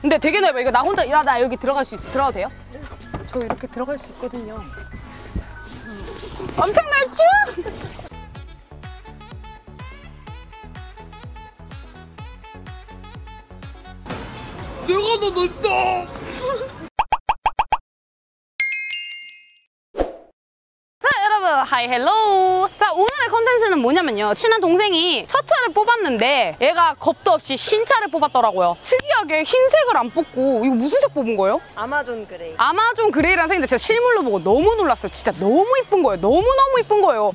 근데 되게 넓어. 이거 나 혼자 나, 나 여기 들어갈 수 있어. 들어가도 돼요? 저 이렇게 들어갈 수 있거든요. 엄청 넓죠? 내가 더 넓다. Hi hello 자 오늘의 컨텐츠는 뭐냐면요. 친한 동생이 첫 차를 뽑았는데 얘가 겁도 없이 신차를 뽑았더라고요. 특이하게 흰색을 안 뽑고 이거 무슨 색 뽑은 거예요? Amazon Gray. Amazon Gray라는 색인데 제가 실물로 보고 너무 놀랐어요. 진짜 너무 이쁜 거예요. 너무너무 이쁜 거예요.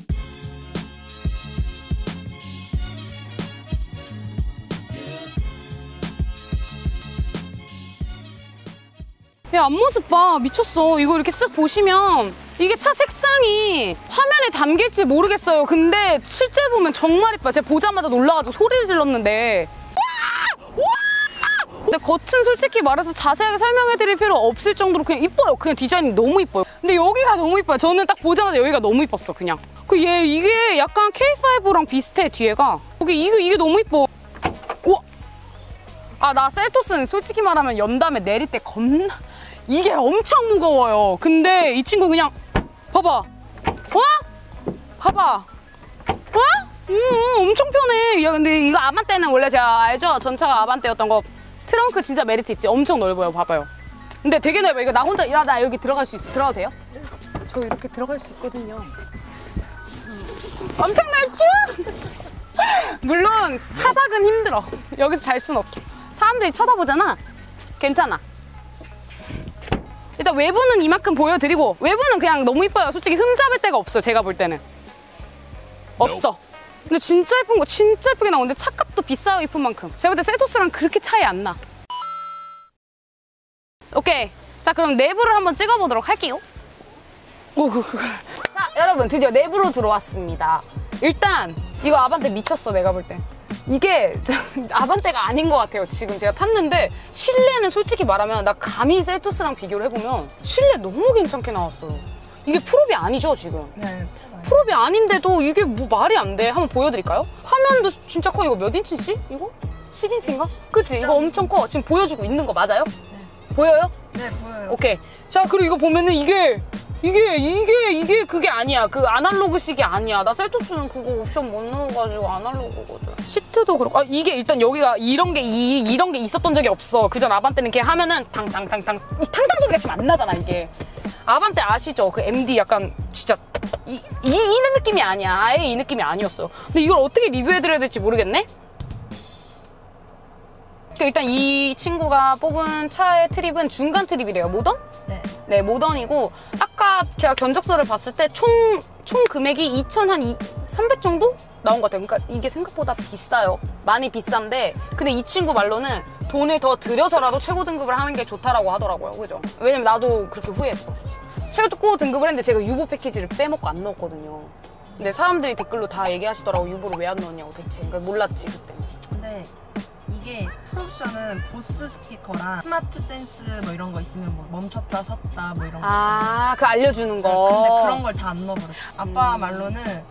야 앞모습 봐. 미쳤어. 이거 이렇게 쓱 보시면 이게 차 색상이 화면에 담길지 모르겠어요 근데 실제 보면 정말 이뻐요 제가 보자마자 놀라가지고 소리를 질렀는데 근데 겉은 솔직히 말해서 자세하게 설명해드릴 필요 없을 정도로 그냥 이뻐요. 그냥 디자인이 너무 이뻐요. 근데 여기가 너무 이뻐요. 저는 딱 보자마자 여기가 너무 이뻤어, 그냥. 그 얘 이게 약간 K5랑 비슷해, 뒤에가. 여기 이게, 이게 너무 이뻐. 우와! 아, 나 셀토스는 솔직히 말하면 연담에 내릴 때 겁나. 이게 엄청 무거워요. 근데 이 친구 그냥. 봐봐. 와? 봐봐. 와? 음, 엄청 편해. 야, 근데 이거 아반떼는 원래 제가 알죠? 전차가 아반떼였던 거. 트렁크 진짜 메리트 있지? 엄청 넓어요. 봐봐요. 근데 되게 넓어. 이거 나 혼자, 나, 나 여기 들어갈 수 있어. 들어가도 돼요? 저 이렇게 들어갈 수 있거든요. 엄청 넓죠? 물론 차박은 힘들어. 여기서 잘 순 없어. 사람들이 쳐다보잖아. 괜찮아. 일단 외부는 이만큼 보여드리고 외부는 그냥 너무 이뻐요. 솔직히 흠잡을 데가 없어. 제가 볼 때는. 없어. 근데 진짜 예쁜 거 진짜 예쁘게 나오는데 차값도 비싸요 이쁜 만큼. 제가 볼 때 세토스랑 그렇게 차이 안 나. 오케이. 자 그럼 내부를 한번 찍어보도록 할게요. 오, 그, 그. 자 여러분 드디어 내부로 들어왔습니다. 일단 이거 아반떼 미쳤어 내가 볼 때. 이게 아반떼가 아닌 것 같아요 지금 제가 탔는데 실내는 솔직히 말하면 나 감히 셀토스랑 비교를 해보면 실내 너무 괜찮게 나왔어요. 이게 풀옵이 아니죠 지금? 네. 풀옵이 아닌데도 이게 뭐 말이 안 돼. 한번 보여드릴까요? 화면도 진짜 커. 이거 몇 인치지? 이거? 10인치인가? 그치? 이거 엄청 커. 지금 보여주고 있는 거 맞아요? 보여요? 네, 보여요. 오케이. 자, 그리고 이거 보면은 이게, 이게, 이게, 이게 그게 아니야. 그 아날로그식이 아니야. 나 셀토스는 그거 옵션 못 넣어가지고 아날로그거든. 시트도 그렇고. 아, 이게 일단 여기가 이런 게, 이, 이런 게 있었던 적이 없어. 그전 아반떼는 이렇게 하면은 탕탕탕탕. 이 탕탕 소리가 지금 안 나잖아, 이게. 아반떼 아시죠? 그 MD 약간 진짜 이, 이, 이 느낌이 아니야. 아예 이 느낌이 아니었어. 근데 이걸 어떻게 리뷰해드려야 될지 모르겠네? 그러니까 일단 이 친구가 뽑은 차의 트립은 중간 트립이래요. 모던? 네. 네, 모던이고 아까 제가 견적서를 봤을 때 총 총 금액이 2,300 정도 나온 것 같아요. 그러니까 이게 생각보다 비싸요. 많이 비싼데 근데 이 친구 말로는 돈을 더 들여서라도 최고 등급을 하는 게 좋다라고 하더라고요. 그죠? 왜냐면 나도 그렇게 후회했어. 최고 등급을 했는데 제가 유보 패키지를 빼먹고 안 넣었거든요. 근데 사람들이 댓글로 다 얘기하시더라고 유보를 왜 안 넣었냐고 대체. 그러니까 몰랐지 그때. 근데 이게 풀옵션은 보스 스피커랑 스마트 센스 뭐 이런 거 있으면 뭐 멈췄다 섰다 뭐 이런 거. 아, 그 알려주는 거. 근데 그런 걸 다 안 넣어버렸어. 아빠 음. 말로는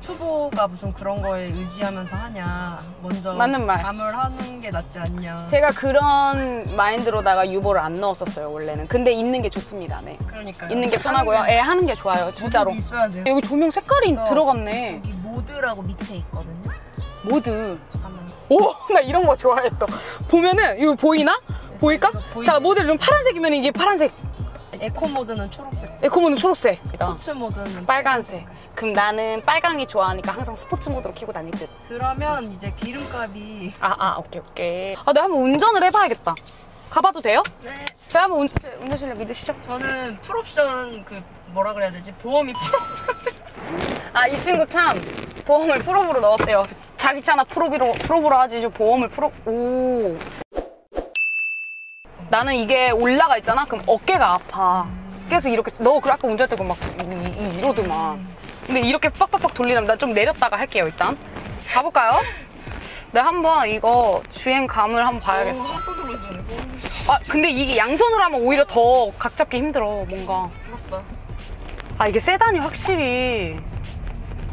초보가 무슨 그런 거에 의지하면서 하냐. 먼저 맞는 말. 감으로 하는 게 낫지 않냐. 제가 그런 마인드로다가 유보를 안 넣었었어요 원래는. 근데 있는 게 좋습니다. 네. 그러니까 있는 게 편하고요. 예, 하는 게 좋아요 진짜로. 뭐든지 있어야 돼요. 여기 조명 색깔이 어. 들어갔네. 여기 모드라고 밑에 있거든요. 모드. 잠깐만. 오, 나 이런 거 좋아해 또. 보면은 이거 보이나? 보일까? 보이지? 자, 모델 좀 파란색이면 이게 파란색. 에코 모드는 초록색. 에코 모드는 초록색. 스포츠 모드는 빨간색. 그럼 나는 빨강이 좋아하니까 항상 스포츠 모드로 키고 다닐 듯. 그러면 이제 기름값이 아, 아, 오케이, 오케이. 아, 내가 한번 운전을 해봐야겠다. 가봐도 돼요? 네. 제가 한번 운, 운전 실력 믿으시죠? 저는 풀옵션 그 뭐라 그래야 되지? 보험이 풀 아, 이 친구 참 보험을 프로브로 넣었대요. 자기 차나 프로비로, 프로브로 하지, 저 보험을 프로, 오. 나는 이게 올라가 있잖아? 그럼 어깨가 아파. 계속 이렇게, 너그 아까 운전할 때막 이- 이러더만. 근데 이렇게 빡빡빡 돌리려면 나 좀 내렸다가 할게요, 일단. 가볼까요? 내가 한번 이거 주행감을 한번 봐야겠어. 주네. 아, 근데 이게 양손으로 하면 오히려 더 각 잡기 힘들어, 뭔가. 아 이게 세단이 확실히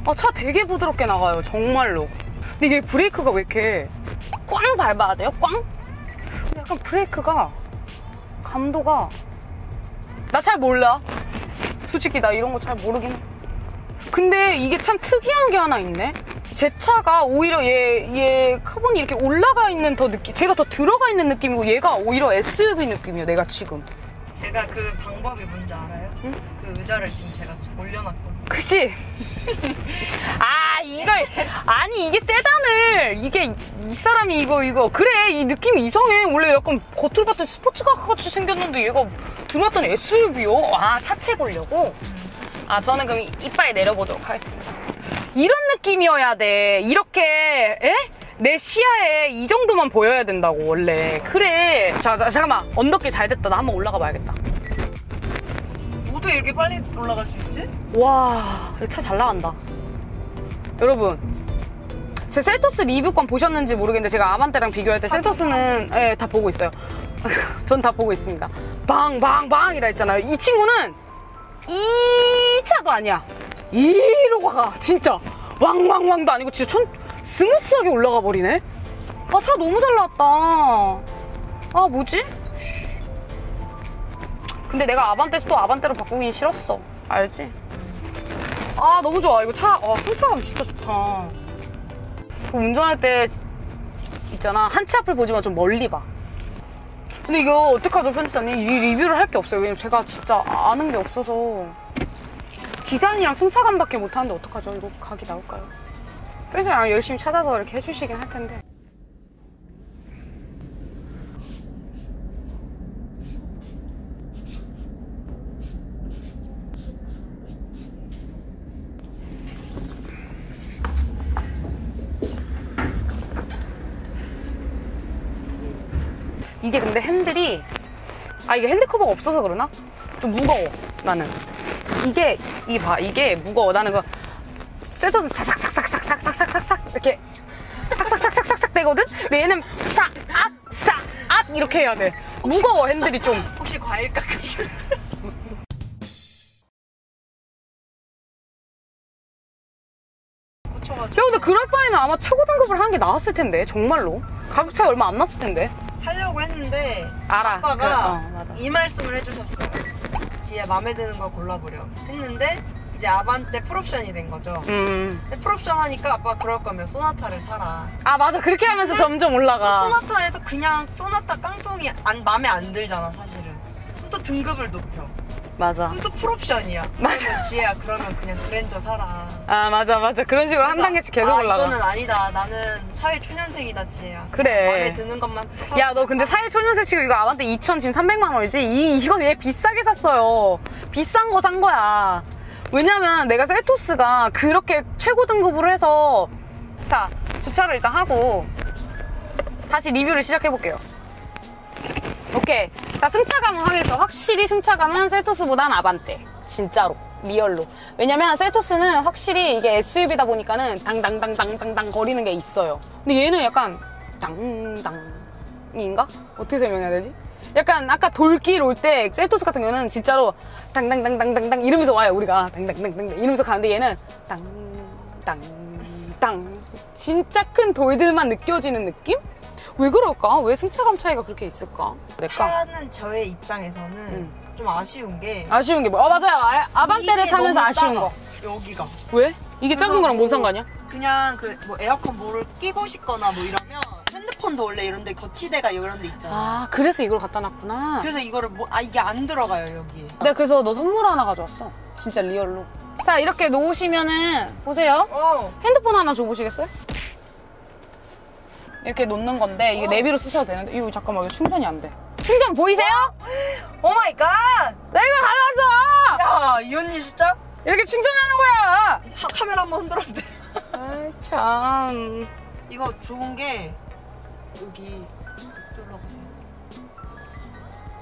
아, 차 되게 부드럽게 나가요 정말로 근데 이게 브레이크가 왜 이렇게 꽝 밟아야 돼요? 꽝? 약간 브레이크가 감도가 나 잘 몰라. 솔직히 나 이런 거 잘 모르긴 해. 근데 이게 참 특이한 게 하나 있네. 제 차가 오히려 얘, 얘 카본이 이렇게 올라가 있는 더 느낌, 제가 더 들어가 있는 느낌이고 얘가 오히려 SUV 느낌이에요, 내가 지금. 제가 그 방법이 뭔지 알아요? 응? 그 의자를 지금 제가 올려놨거든요. 그치? 아, 이거, 아니, 이게 세단을, 이게, 이 사람이 이거, 이거. 그래, 이 느낌이 이상해. 원래 약간 겉으로 봤더니 스포츠카 같이 생겼는데 얘가 들어왔더니 SUV요? 아, 차체 보려고? 아, 저는 그럼 이빨 내려보도록 하겠습니다. 이런 느낌이어야 돼. 이렇게, 에? 내 시야에 이 정도만 보여야 된다고, 원래. 그래. 자, 자 잠깐만. 언덕길 잘 됐다. 나 한번 올라가 봐야겠다. 어떻게 이렇게 빨리 올라갈 수 있지? 와, 차 잘 나간다. 여러분, 제 셀토스 리뷰권 보셨는지 모르겠는데 제가 아반떼랑 비교할 때 셀토스는 예, 다 보고 있어요. 전 다 보고 있습니다. 방방방이라 했잖아요. 이 친구는 이 차도 아니야. 이로 가 진짜 왕왕왕도 아니고 진짜 천 smooth하게 올라가 버리네. 아 차 너무 잘 나왔다. 아 뭐지? 근데 내가 아반떼에서 또 아반떼로 바꾸긴 싫었어. 알지? 아 너무 좋아. 이거 차, 어, 승차감 진짜 좋다. 그 운전할 때 있잖아. 한 치 앞을 보지만 좀 멀리 봐. 근데 이거 어떡하죠, 편집자님? 이 리뷰를 할 게 없어요. 왜냐면 제가 진짜 아는 게 없어서. 디자인이랑 승차감밖에 못하는데 어떡하죠? 이거 각이 나올까요? 편집자님 열심히 찾아서 이렇게 해주시긴 할 텐데. 이게 근데 핸들이 아 이게 핸들 커버가 없어서 그러나? 좀 무거워 나는 이게 이게 봐 이게 무거워 나는 그 쇠져서 사삭 삭삭삭삭삭삭삭 이렇게 삭삭삭삭삭삭 되거든? 근데 얘는 싹 앗 싹 앗 이렇게 해야 돼 무거워 핸들이 좀 혹시 과일 깎으실? 야 근데 그럴 바에는 아마 최고 등급을 하는 게 나았을 텐데 정말로 가격 차이 얼마 안 났을 텐데 하려고 했는데 알아 아빠가 그, 어. 이 말씀을 해주셨어요. 지혜 마음에 드는 걸 골라보려 했는데 이제 아반떼 풀옵션이 된 거죠. 음. 풀옵션 하니까 아빠 그럴 거면 소나타를 사라. 아 맞아 그렇게 하면서 점점 올라가 소나타에서 그냥 소나타 깡통이 안, 마음에 안 들잖아 사실은. 그럼 또 등급을 높여. 맞아 그럼 또 풀옵션이야. 맞아. 지혜야 그러면 그냥 그랜저 사라. 아 맞아 맞아 그런 식으로 한 단계씩 계속 아, 올라가 이거는 아니다. 나는 사회 초년생이다 지혜야. 그래. 마음에 드는 것만. 또 야 너 근데 사회 초년생 치고 이거 아반떼 2천 지금 300만 원이지? 이, 이건 얘 비싸게 샀어요 비싼 거 산 거야 왜냐면 내가 셀토스가 그렇게 최고 등급으로 해서 자 주차를 일단 하고 다시 리뷰를 시작해 볼게요. 오케이. 자 승차감은 확인했어 확실히 승차감은 셀토스보단 아반떼. 진짜로. real로. 왜냐면 셀토스는 확실히 이게 SUV다 보니까는 당당당당당당 거리는 게 있어요. 근데 얘는 약간 당당인가? 어떻게 설명해야 되지? 약간 아까 돌길 올 때 셀토스 같은 경우는 진짜로 당당당당당당 이러면서 와요 우리가 당당당당 이러면서 가는데 얘는 당당당 진짜 큰 돌들만 느껴지는 느낌? 왜 그럴까? 왜 승차감 차이가 그렇게 있을까? 내가 타는 저의 입장에서는 응. 좀 아쉬운 게 아쉬운 게 뭐야? 어 맞아요 아, 아반떼를 타면서 아쉬운 거 여기가 왜? 이게 작은 거랑 뭔 뭐- 상관이야? 그냥 그 뭐 에어컨 뭐를 끼고 싶거나 뭐 이러면 핸드폰도 원래 이런데 거치대가 이런 데 있잖아. 아 그래서 이걸 갖다 놨구나. 그래서 이거를 뭐 아 이게 안 들어가요 여기에. 내가 그래서 너 선물 하나 가져왔어. 진짜 real로. 자 이렇게 놓으시면은 보세요. 어 핸드폰 하나 줘보시겠어요? 이렇게 놓는 건데 이게 내비로 쓰셔도 되는데. 이거 잠깐만 왜 충전이 안 돼? 충전 보이세요? Oh my God! 내가 가져왔어! 야이 언니 진짜? 이렇게 충전하는 거야! 하- 카메라 한번 돼. 아이 참. 이거 좋은 게 여기 이쪽으로 가세요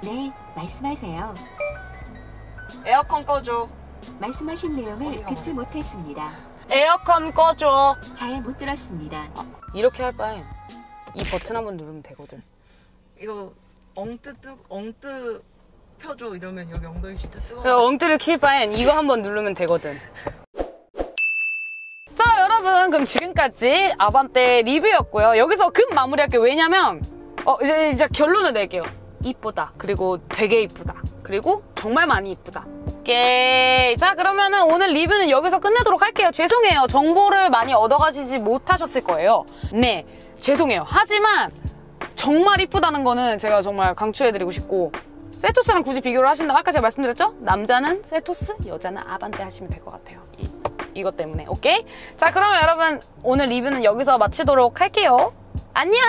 네, 말씀하세요. 에어컨 꺼줘 말씀하신 내용을 어디가 듣지 못했습니다. 에어컨 꺼줘 잘 못 들었습니다. 이렇게 할 바엔 이 버튼 한 번 누르면 되거든 이거 엉뜨 뜨 엉뜨 펴줘 이러면 여기 엉덩이 진짜 뜨거워 엉뜨를 킬 바엔 이거 한 번 누르면 되거든. 자, 여러분. 그럼 지금까지 아반떼 리뷰였고요. 여기서 급 마무리할게요. 왜냐면 어 이제 이제 결론을 낼게요. 이쁘다. 그리고 되게 이쁘다. 그리고 정말 많이 이쁘다. 오케이. 자 그러면은 오늘 리뷰는 여기서 끝내도록 할게요. 죄송해요. 정보를 많이 얻어가시지 못하셨을 거예요. 네. 죄송해요. 하지만 정말 이쁘다는 거는 제가 정말 강추해드리고 싶고 세토스랑 굳이 비교를 하신다면 아까 제가 말씀드렸죠? 남자는 세토스, 여자는 아반떼 하시면 될 것 같아요. 이, 이것 때문에 오케이? 자 그러면 여러분 오늘 리뷰는 여기서 마치도록 할게요. 안녕!